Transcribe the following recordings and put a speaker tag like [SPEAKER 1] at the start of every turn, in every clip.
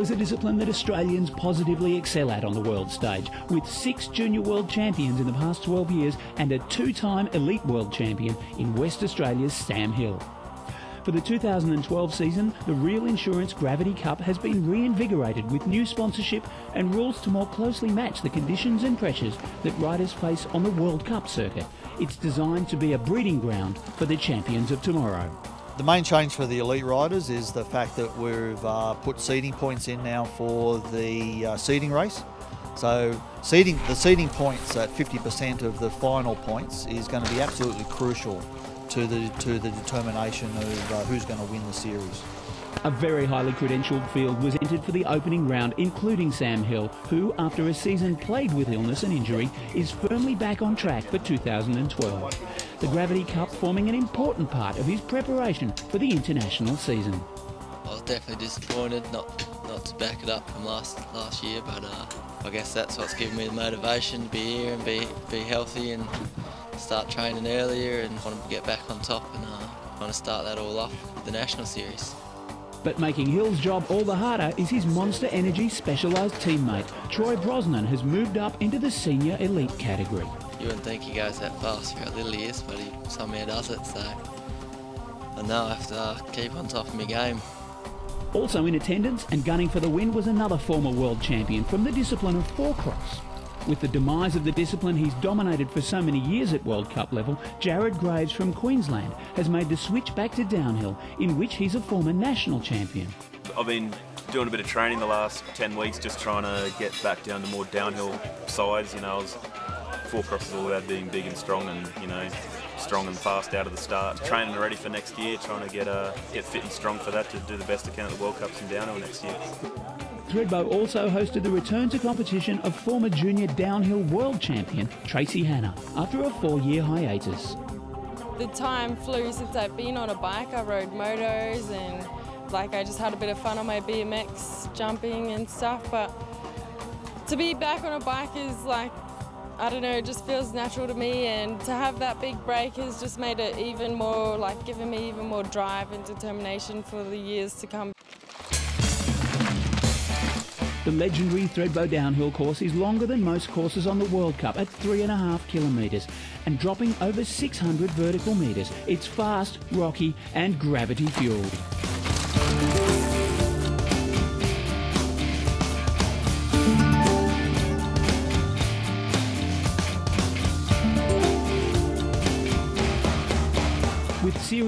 [SPEAKER 1] is a discipline that Australians positively excel at on the world stage, with six junior world champions in the past 12 years and a two-time elite world champion in West Australia's Sam Hill. For the 2012 season, the Real Insurance Gravity Cup has been reinvigorated with new sponsorship and rules to more closely match the conditions and pressures that riders face on the World Cup circuit. It's designed to be a breeding ground for the champions of tomorrow.
[SPEAKER 2] The main change for the elite riders is the fact that we've uh, put seeding points in now for the uh, seeding race. So seeding, the seeding points at 50% of the final points is going to be absolutely crucial to the to the determination of uh, who's going to win the series.
[SPEAKER 1] A very highly credentialed field was entered for the opening round, including Sam Hill, who, after a season plagued with illness and injury, is firmly back on track for 2012. The Gravity Cup forming an important part of his preparation for the international season.
[SPEAKER 3] I was definitely disappointed not not to back it up from last last year, but uh, I guess that's what's given me the motivation to be here and be be healthy and start training earlier and want to get back on top and uh, want to start that all off with the national series.
[SPEAKER 1] But making Hill's job all the harder is his Monster Energy Specialized teammate. Troy Brosnan has moved up into the senior elite category.
[SPEAKER 3] You wouldn't think he goes that fast for how little he is, but he somehow does it, so I know I have to uh, keep on top of my game.
[SPEAKER 1] Also in attendance and gunning for the win was another former world champion from the discipline of four cross. With the demise of the discipline he's dominated for so many years at World Cup level, Jared Graves from Queensland has made the switch back to downhill, in which he's a former national champion.
[SPEAKER 4] I've been doing a bit of training the last 10 weeks, just trying to get back down to more downhill sides. You know, I was four crosses all about being big and strong and, you know, strong and fast out of the start. Training ready for next year, trying to get uh, get fit and strong for that to do the best I can at the World Cups in downhill next year.
[SPEAKER 1] Thredbo also hosted the return to competition of former junior downhill world champion Tracey Hannah after a four-year hiatus.
[SPEAKER 5] The time flew since I've been on a bike. I rode motos and like I just had a bit of fun on my BMX jumping and stuff but to be back on a bike is like I don't know, it just feels natural to me and to have that big break has just made it even more like given me even more drive and determination for the years to come.
[SPEAKER 1] The legendary Thredbo downhill course is longer than most courses on the World Cup at three and a half kilometres and dropping over 600 vertical metres. It's fast, rocky and gravity fuelled.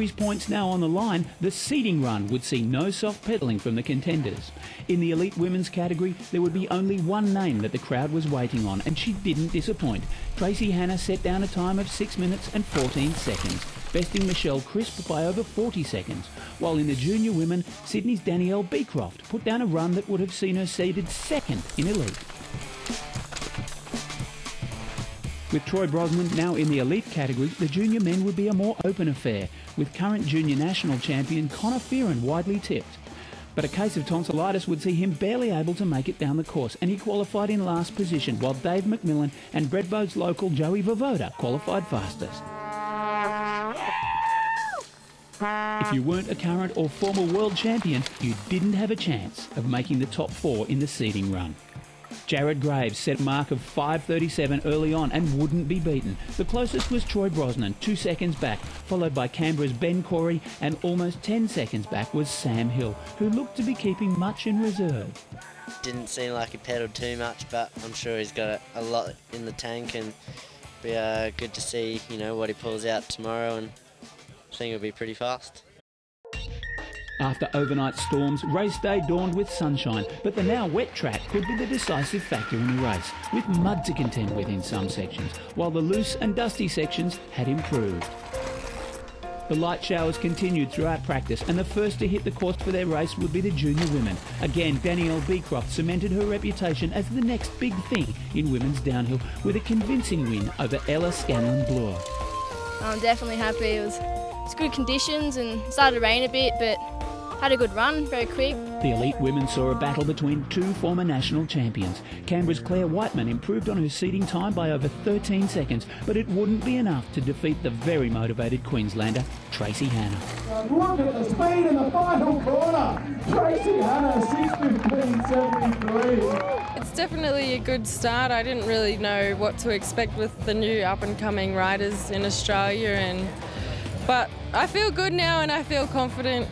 [SPEAKER 1] Series points now on the line, the seeding run would see no soft pedalling from the contenders. In the elite women's category, there would be only one name that the crowd was waiting on, and she didn't disappoint. Tracey Hannah set down a time of 6 minutes and 14 seconds, besting Michelle Crisp by over 40 seconds, while in the junior women, Sydney's Danielle Beecroft put down a run that would have seen her seeded second in elite. With Troy Brosnan now in the elite category, the junior men would be a more open affair, with current junior national champion Connor Fearon widely tipped. But a case of tonsillitis would see him barely able to make it down the course, and he qualified in last position, while Dave McMillan and Bredbo's local Joey Vejvoda qualified fastest. If you weren't a current or former world champion, you didn't have a chance of making the top four in the seeding run. Jared Graves set a mark of 5.37 early on and wouldn't be beaten. The closest was Troy Brosnan, two seconds back, followed by Canberra's Ben Cory, and almost 10 seconds back was Sam Hill, who looked to be keeping much in reserve.
[SPEAKER 6] Didn't seem like he pedalled too much, but I'm sure he's got a, lot in the tank and be uh, good to see, you know, what he pulls out tomorrow and I think it'll be pretty fast.
[SPEAKER 1] After overnight storms, race day dawned with sunshine, but the now wet track could be the decisive factor in the race, with mud to contend with in some sections, while the loose and dusty sections had improved. The light showers continued throughout practice, and the first to hit the course for their race would be the junior women. Again, Danielle Beecroft cemented her reputation as the next big thing in women's downhill with a convincing win over Ella Scanlon Bloor.
[SPEAKER 7] I'm definitely happy. It was, it was good conditions and started to rain a bit, but had a good run, very quick.
[SPEAKER 1] The elite women saw a battle between two former national champions. Canberra's Claire Whiteman improved on her seeding time by over 13 seconds, but it wouldn't be enough to defeat the very motivated Queenslander, Tracey Hannah.
[SPEAKER 8] Look at the speed in the final corner. Tracey Hannah, 6.15.73.
[SPEAKER 5] It's definitely a good start. I didn't really know what to expect with the new up and coming riders in Australia and but I feel good now and I feel confident.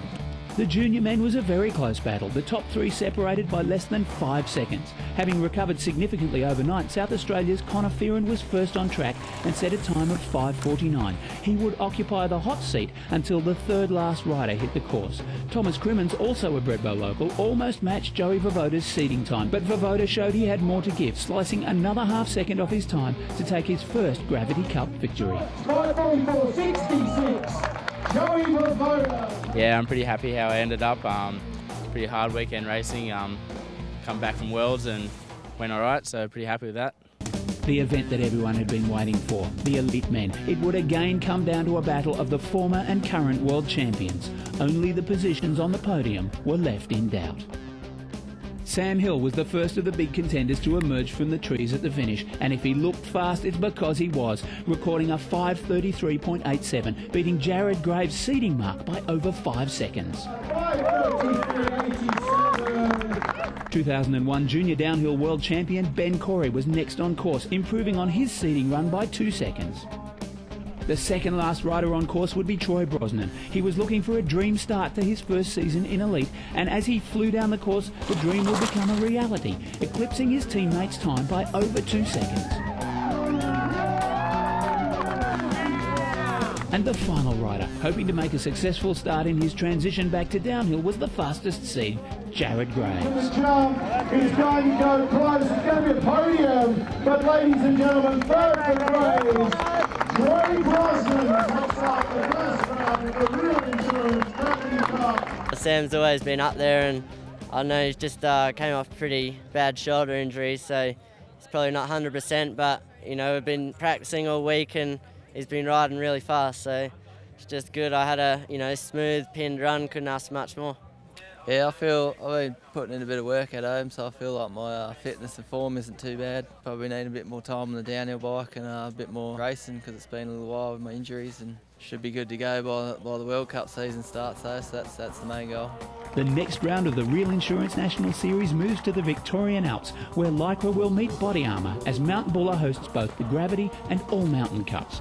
[SPEAKER 1] The junior men was a very close battle, the top three separated by less than five seconds. Having recovered significantly overnight, South Australia's Connor Fearon was first on track and set a time of 5.49. He would occupy the hot seat until the third last rider hit the course. Thomas Crimmins, also a Bredbo local, almost matched Joey Vejvoda's seeding time, but Vejvoda showed he had more to give, slicing another half second off his time to take his first Gravity Cup victory.
[SPEAKER 8] 5.44.66.
[SPEAKER 9] Yeah, I'm pretty happy how I ended up. Um, pretty hard weekend racing. Um, come back from Worlds and went all right, so pretty happy with that.
[SPEAKER 1] The event that everyone had been waiting for, the elite men. It would again come down to a battle of the former and current world champions. Only the positions on the podium were left in doubt. Sam Hill was the first of the big contenders to emerge from the trees at the finish, and if he looked fast, it's because he was, recording a 5.33.87, beating Jared Graves' seeding mark by over five seconds. 2001 junior downhill world champion Ben Cory was next on course, improving on his seeding run by two seconds. The second last rider on course would be Troy Brosnan. He was looking for a dream start to his first season in Elite, and as he flew down the course, the dream would become a reality, eclipsing his teammates' time by over two seconds. And the final rider, hoping to make a successful start in his transition back to downhill, was the fastest seed, Jared Graves.
[SPEAKER 8] Going to go close. It's going to be a podium. But ladies and gentlemen, Graves.
[SPEAKER 6] Sam's always been up there, and I know he's just uh, came off pretty bad shoulder injury, so he's probably not 100%. But you know, we've been practicing all week, and he's been riding really fast, so it's just good. I had a you know smooth pinned run, couldn't ask much more.
[SPEAKER 3] Yeah, I feel I've been putting in a bit of work at home, so I feel like my uh, fitness and form isn't too bad. Probably need a bit more time on the downhill bike and uh, a bit more racing because it's been a little while with my injuries and should be good to go by, by the World Cup season starts though, so that's, that's the main goal.
[SPEAKER 1] The next round of the Real Insurance National Series moves to the Victorian Alps, where Lycra will meet Body Armour as Mount Buller hosts both the Gravity and All Mountain Cups.